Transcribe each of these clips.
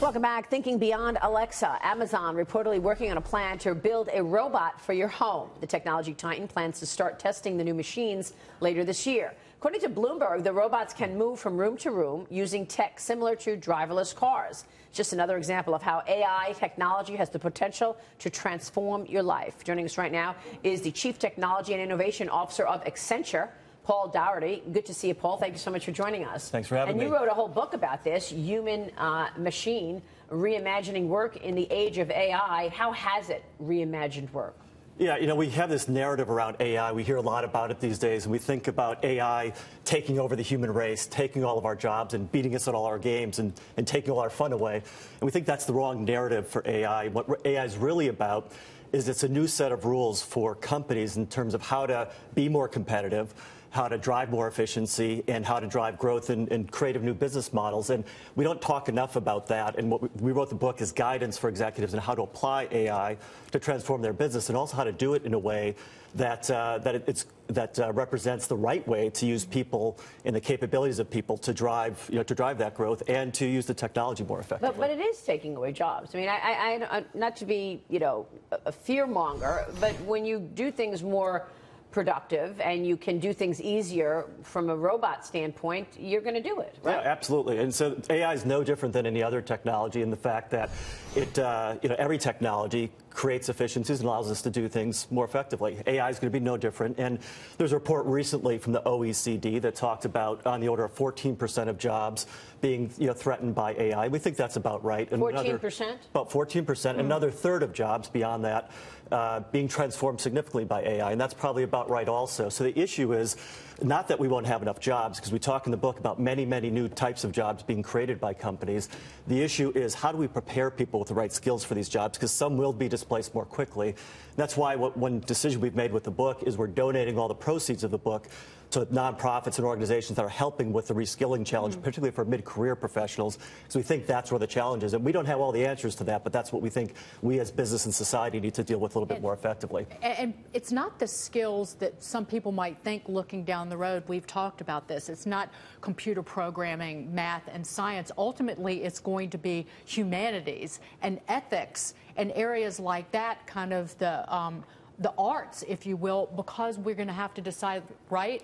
Welcome back. Thinking beyond Alexa, Amazon reportedly working on a plan to build a robot for your home. The technology titan plans to start testing the new machines later this year. According to Bloomberg, the robots can move from room to room using tech similar to driverless cars. Just another example of how AI technology has the potential to transform your life. Joining us right now is the Chief Technology and Innovation Officer of Accenture. Paul Daugherty. Good to see you, Paul. Thank you so much for joining us. Thanks for having and me. And you wrote a whole book about this, Human uh, Machine, Reimagining Work in the Age of AI. How has it reimagined work? Yeah, you know, we have this narrative around AI. We hear a lot about it these days, and we think about AI taking over the human race, taking all of our jobs and beating us at all our games and, and taking all our fun away. And we think that's the wrong narrative for AI. What AI is really about is it's a new set of rules for companies in terms of how to be more competitive, how to drive more efficiency, and how to drive growth and, and creative new business models. And we don't talk enough about that. And what we, we wrote the book is guidance for executives on how to apply AI to transform their business and also how to do it in a way that uh, that it's that uh, represents the right way to use people and the capabilities of people to drive you know to drive that growth and to use the technology more effectively. But, but it is taking away jobs. I mean, I, I, I not to be you know a fear monger, but when you do things more productive and you can do things easier from a robot standpoint, you're going to do it, right? Yeah, absolutely. And so AI is no different than any other technology in the fact that it, uh, you know, every technology creates efficiencies and allows us to do things more effectively. AI is going to be no different. And there's a report recently from the OECD that talked about on the order of 14% of jobs being you know, threatened by AI. We think that's about right. 14%? About 14%. Mm. Another third of jobs beyond that uh, being transformed significantly by AI. And that's probably about right also. So the issue is not that we won't have enough jobs, because we talk in the book about many, many new types of jobs being created by companies. The issue is how do we prepare people with the right skills for these jobs, because some will be displaced more quickly. That's why what, one decision we've made with the book is we're donating all the proceeds of the book to nonprofits and organizations that are helping with the reskilling challenge, mm. particularly for mid-career professionals, because we think that's where the challenge is. And we don't have all the answers to that, but that's what we think we as business and society need to deal with a little bit and, more effectively. And it's not the skills that some people might think looking down the road. We've talked about this. It's not computer programming, math, and science. Ultimately, it's going to be humanities and ethics and areas like that, kind of the um, the arts, if you will, because we're going to have to decide, right?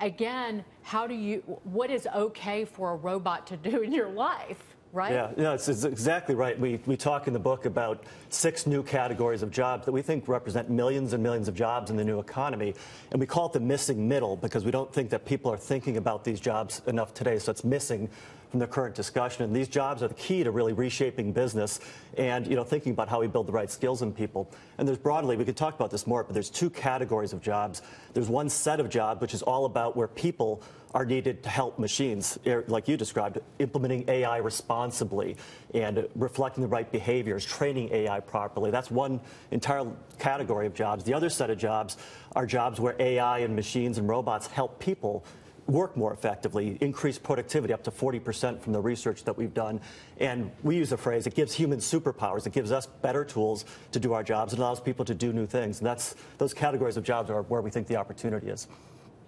again, how do you, what is okay for a robot to do in your life? Right? Yeah, no, it's, it's, exactly right. We, we talk in the book about six new categories of jobs that we think represent millions and millions of jobs in the new economy. And we call it the missing middle because we don't think that people are thinking about these jobs enough today. So it's missing from the current discussion. And these jobs are the key to really reshaping business and you know thinking about how we build the right skills in people. And there's broadly, we could talk about this more, but there's two categories of jobs. There's one set of jobs which is all about where people are needed to help machines, er, like you described, implementing AI responsibly and reflecting the right behaviors, training AI properly. That's one entire category of jobs. The other set of jobs are jobs where AI and machines and robots help people work more effectively, increase productivity up to 40% from the research that we've done. And we use a phrase, it gives humans superpowers. It gives us better tools to do our jobs. It allows people to do new things. And that's those categories of jobs are where we think the opportunity is.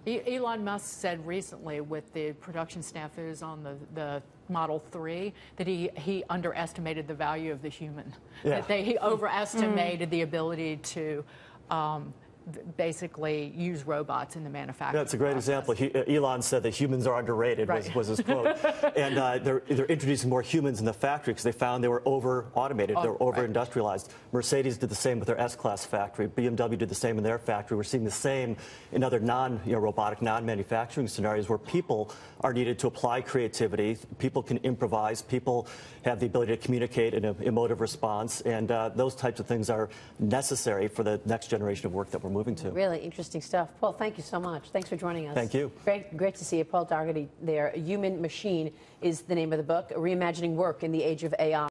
Elon Musk said recently with the production snafus on the, the Model 3 that he, he underestimated the value of the human. Yeah. That they, he overestimated mm. the ability to um, basically use robots in the manufacturing. That's a great process. example. He, uh, Elon said that humans are underrated right. was, was his quote. and uh, they're, they're introducing more humans in the factory because they found they were over automated, oh, they were over industrialized. Right. Mercedes did the same with their S-Class factory. BMW did the same in their factory. We're seeing the same in other non you know, robotic, non-manufacturing scenarios where people are needed to apply creativity. People can improvise. People have the ability to communicate in an emotive response. And uh, those types of things are necessary for the next generation of work that we're moving to. Really interesting stuff. Paul, thank you so much. Thanks for joining us. Thank you. Great, great to see you. Paul Daugherty there. Human Machine is the name of the book, Reimagining Work in the Age of AI.